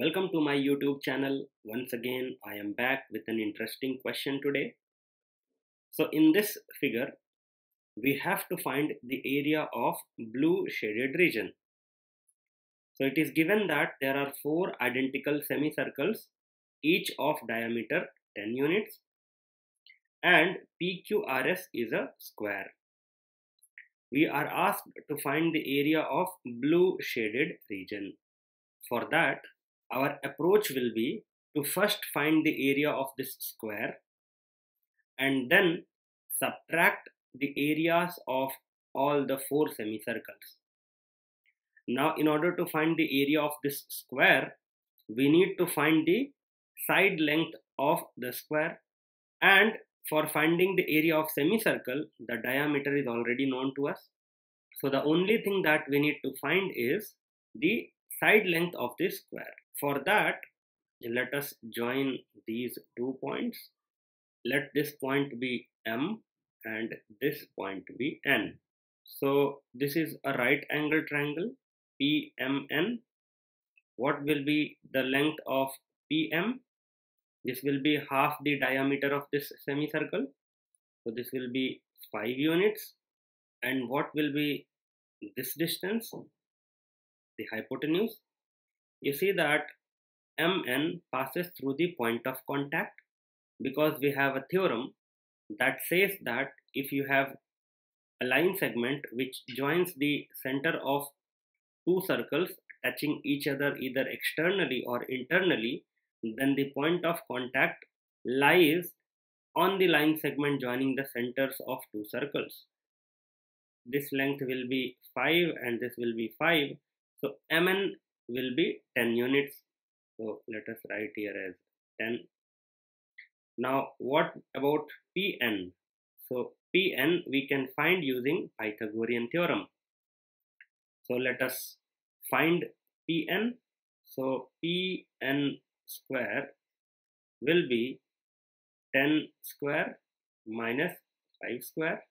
Welcome to my YouTube channel. Once again, I am back with an interesting question today. So in this figure, we have to find the area of blue shaded region. So it is given that there are four identical semicircles, each of diameter 10 units and PQRS is a square. We are asked to find the area of blue shaded region. For that, our approach will be to first find the area of this square and then subtract the areas of all the four semicircles. Now, in order to find the area of this square, we need to find the side length of the square and for finding the area of semicircle, the diameter is already known to us. So the only thing that we need to find is the side length of this square. For that, let us join these two points. Let this point be M and this point be N. So this is a right angle triangle PMN. What will be the length of PM? This will be half the diameter of this semicircle. So this will be 5 units. And what will be this distance? The hypotenuse. You see that MN passes through the point of contact because we have a theorem that says that if you have a line segment which joins the center of two circles touching each other either externally or internally, then the point of contact lies on the line segment joining the centers of two circles. This length will be 5 and this will be 5. So Mn will be 10 units. So let us write here as 10. Now what about Pn? So Pn we can find using Pythagorean theorem. So let us find Pn. So Pn square will be 10 square minus 5 square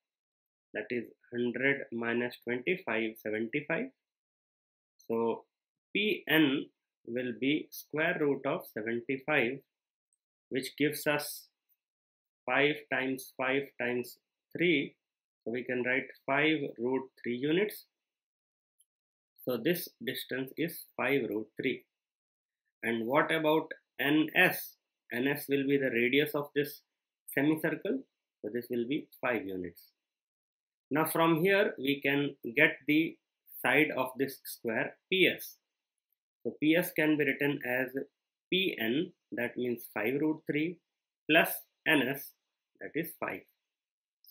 that is 100 minus 25 75 so pn will be square root of 75 which gives us 5 times 5 times 3 so we can write 5 root 3 units so this distance is 5 root 3 and what about ns? ns will be the radius of this semicircle. So this will be 5 units. Now from here we can get the side of this square ps. So ps can be written as pn that means 5 root 3 plus ns that is 5.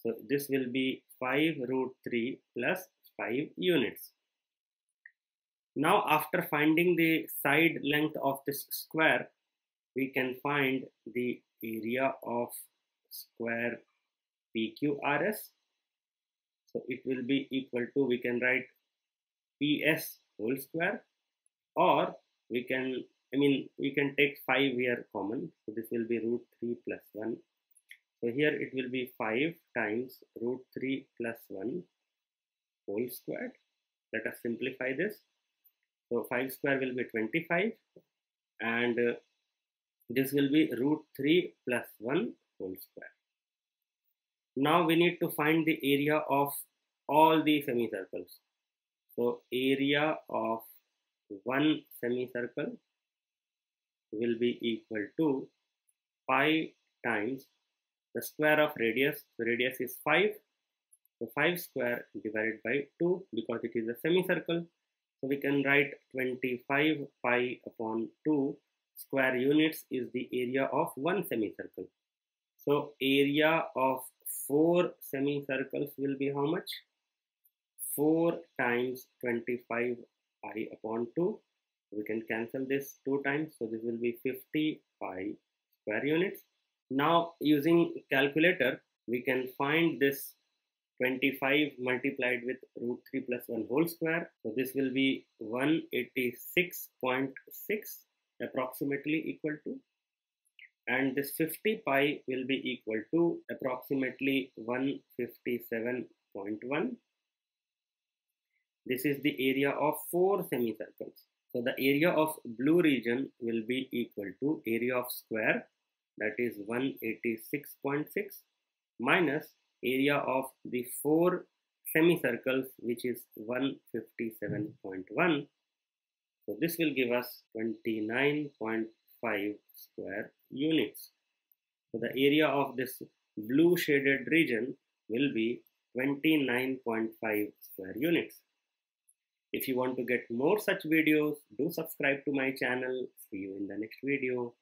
So this will be 5 root 3 plus 5 units. Now after finding the side length of this square, we can find the area of square PQRS. So it will be equal to, we can write PS whole square or we can, I mean, we can take 5 here common. So this will be root 3 plus 1. So here it will be 5 times root 3 plus 1 whole squared. Let us simplify this. So 5 square will be 25 and uh, this will be root 3 plus 1 whole square. Now we need to find the area of all the semicircles. So area of one semicircle will be equal to 5 times the square of radius. The radius is 5. So 5 square divided by 2 because it is a semicircle so we can write 25 pi upon 2 square units is the area of one semicircle. So area of four semicircles will be how much? 4 times 25 pi upon 2. We can cancel this two times. So this will be 50 pi square units. Now using calculator, we can find this 25 multiplied with root 3 plus 1 whole square. So this will be 186.6 approximately equal to and this 50 pi will be equal to approximately 157.1. This is the area of four semicircles. So the area of blue region will be equal to area of square that is 186.6 minus area of the four semicircles which is 157.1 so this will give us 29.5 square units. So the area of this blue shaded region will be 29.5 square units if you want to get more such videos, do subscribe to my channel. See you in the next video.